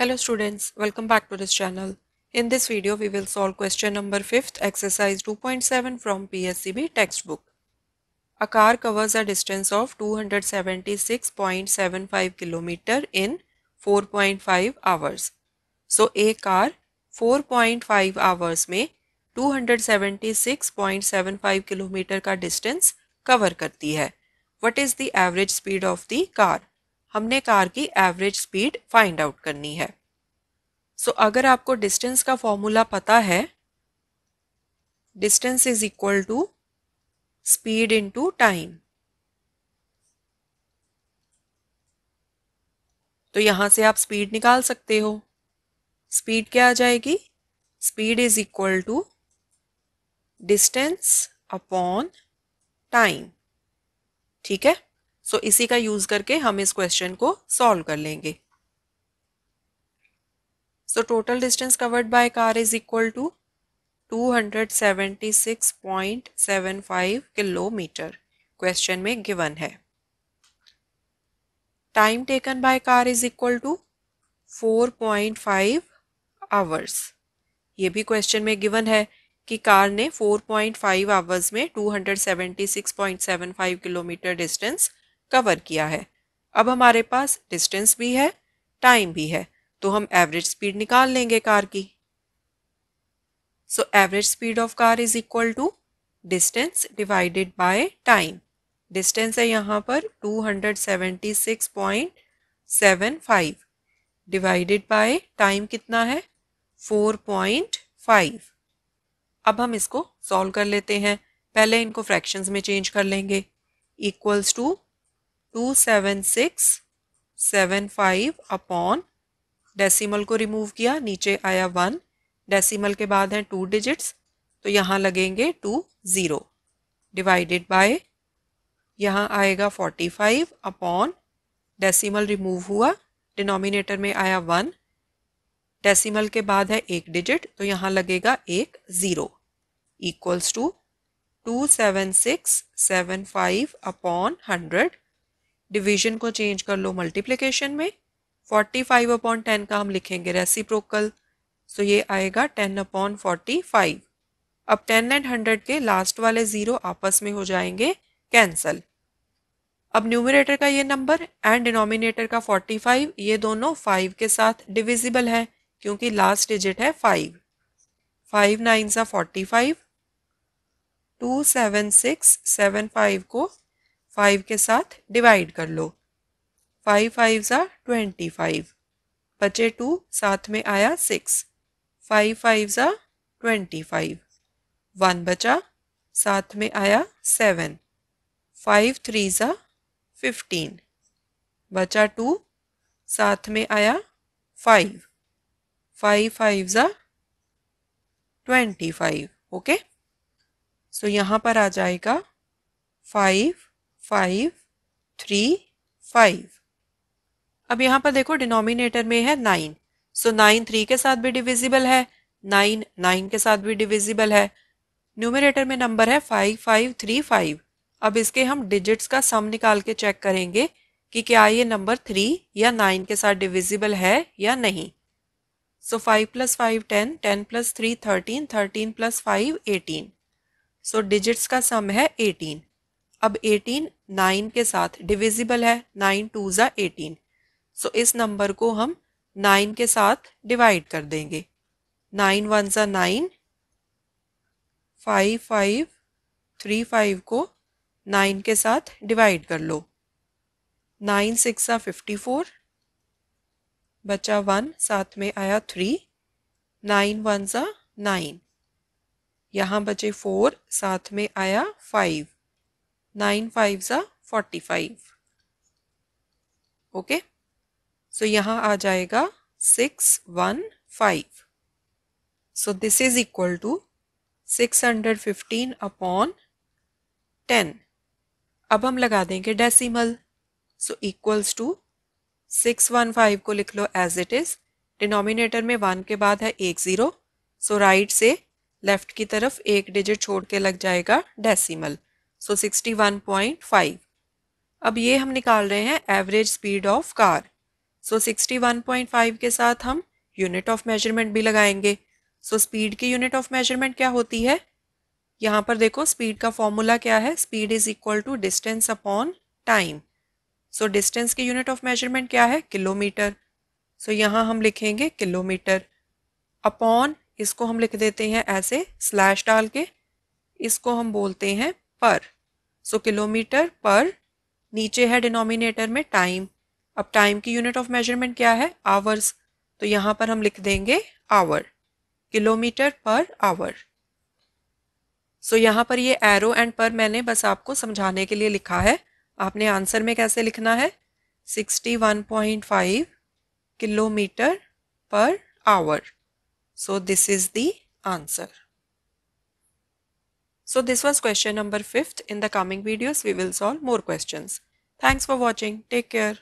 Hello students, welcome back to this channel. In this video, we will solve question number 5th, exercise 2.7 from PSCB textbook. A car covers a distance of 276.75 km in 4.5 hours. So, a car 4.5 hours में 276.75 kilometre का distance cover करती है what is the average speed of the car हमने car की average speed find out करनी है। सो so, अगर आपको डिस्टेंस का फॉर्मूला पता है distance is equal to speed into time तो यहाँ से आप स्पीड निकाल सकते हो। स्पीड क्या आ जाएगी? Speed is equal to distance upon time ठीक है? सो so, इसी का यूज़ करके हम इस क्वेश्चन को सॉल्व कर लेंगे। So total distance covered by car is equal to 276.75 kilometre question में गिवन है। Time taken by car is equal to 4.5 hours ये भी क्वेश्चन में गिवन है कि कार ने 4.5 आवर्स में 276.75 किलोमीटर डिस्टेंस कवर किया है। अब हमारे पास डिस्टेंस भी है टाइम भी है तो हम एवरेज स्पीड निकाल लेंगे कार की। So average speed of car is equal to distance divided by time distance है यहाँ पर 276.75 डिवाइडेड बाय टाइम कितना है? 4.5 अब हम इसको सॉल्व कर लेते हैं। पहले इनको फ्रैक्शंस में चेंज कर लेंगे। Equals to two seven six seven five upon decimal को रिमूव किया, नीचे आया वन डेसिमल के बाद हैं टू डिजिट्स तो यहाँ लगेंगे टू ज़ीरो डिवाइडेड बाय यहाँ आएगा forty five upon decimal remove हुआ डिनोमिनेटर में आया वन डेसिमल के बाद है एक डिजिट तो यहाँ लगेगा एक zero equals to two seven six seven five upon hundred division को चेंज कर लो मल्टीप्लिकेशन में। फोर्टी फाइव अपॉन टेन का हम लिखेंगे रेसिप्रोकल सो ये आएगा टेन अपॉन फोर्टी फाइव अब टेन एंड हंड्रेड के लास्ट वाले ज़ीरो आपस में हो जाएँगे। कैंसल अब न्यूमिनेटर का ये नंबर एंड डिनोमिनेटर का 45 ये दोनों 5 के साथ डिविजिबल है, क्योंकि लास्ट डिजिट है 5 फाइव नाइन सा forty five two seven six seven five को फाइव के साथ डिवाइड कर लो. फाइव फाइव ज़ा ट्वेंटी फाइव बचे टू साथ में आया सिक्स फाइव फाइव ज़ा ट्वेंटी फाइव वन बचा, साथ में आया सेवन फाइव थ्री ज़ा फिफ्टीन बचा टू साथ में आया फाइव फाइव फाइव ज़ा ट्वेंटी फाइव ओके सो यहाँ पर आ जाएगा फाइव फाइव थ्री फाइव अब यहाँ पर देखो डिनोमिनेटर में है नाइन सो नाइन थ्री के साथ भी डिविजिबल है नाइन नाइन के साथ भी डिविजिबल है. न्यूमिनेटर में नंबर है फाइव फाइव थ्री फाइव अब इसके हम डिजिट्स का सम निकाल के चेक करेंगे कि क्या ये नंबर थ्री या नाइन के साथ डिविजिबल है या नहीं. So five plus five ten ten plus three thirteen thirteen plus five eighteen so digits का सम है एटीन अब 18 9 के साथ डिविजिबल है, नाइन टू ज़ा एटीन सो इस नंबर को हम नाइन के साथ डिवाइड कर देंगे. नाइन वन ज़ा nine five five three five को नाइन के साथ डिवाइड कर लो. नाइन सिक्स ज़ा फिफ्टी फोर बचा वन साथ में आया थ्री नाइन वन ज़ा नाइन यहाँ बचे फोर साथ में आया फाइव नाइन फाइव ज़ा फोर्टी फाइव। ओके? सो यहाँ आ जाएगा six one five. So this is equal to six hundred fifteen upon ten अब हम लगा देंगे decimal so equals to six one five को लिख लो एज इट इज़ डिनोमिनेटर में वन के बाद है एक ज़ीरो सो राइट से लेफ़्ट की तरफ़ एक डिजिट छोड़ के लग जाएगा decimal so sixty one point five अब ये हम निकाल रहे हैं average speed of car so sixty one point five के साथ हम यूनिट ऑफ़ मेज़रमेंट भी लगाएँगे. सो so, स्पीड की यूनिट ऑफ़ मेज़रमेंट क्या होती है? यहाँ पर देखो स्पीड का फॉर्मूला क्या है? Speed is equal to distance upon time so distance की यूनिट ऑफ़ मेज़रमेंट क्या है? किलोमीटर सो so, यहाँ हम लिखेंगे किलोमीटर अपॉन इसको हम लिख देते हैं ऐसे स्लैश डाल के. इसको हम बोलते हैं पर। सो so, किलोमीटर पर नीचे है डिनोमिनेटर में टाइम अब टाइम की यूनिट ऑफ़ मेज़रमेंट क्या है? आवर्स तो यहाँ पर हम लिख देंगे hour kilometre per hour so यहाँ पर ये एरो एंड पर मैंने बस आपको समझाने के लिए लिखा है। आपने आंसर में कैसे लिखना है? 61.5 kilometre per hour so this is the answer So this was question number 5th. In the coming videos, we will solve more questions. Thanks for watching. Take care.